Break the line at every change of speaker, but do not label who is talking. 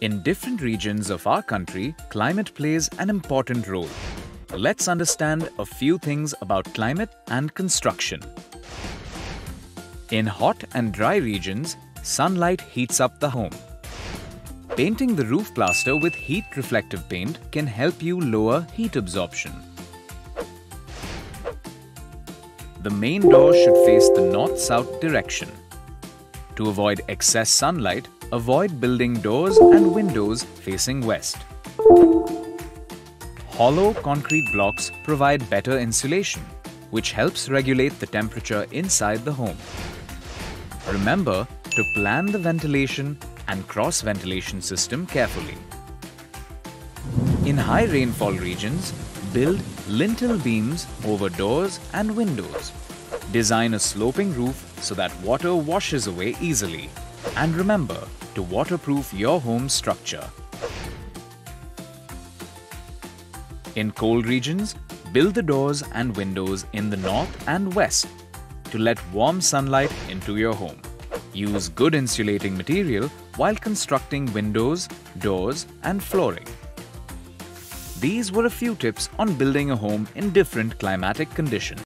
In different regions of our country, climate plays an important role. Let's understand a few things about climate and construction. In hot and dry regions, sunlight heats up the home. Painting the roof plaster with heat reflective paint can help you lower heat absorption. The main door should face the north-south direction. To avoid excess sunlight, avoid building doors and windows facing west. Hollow concrete blocks provide better insulation, which helps regulate the temperature inside the home. Remember to plan the ventilation and cross ventilation system carefully. In high rainfall regions, build lintel beams over doors and windows. Design a sloping roof so that water washes away easily. And remember to waterproof your home structure. In cold regions, build the doors and windows in the north and west to let warm sunlight into your home. Use good insulating material while constructing windows, doors and flooring. These were a few tips on building a home in different climatic conditions.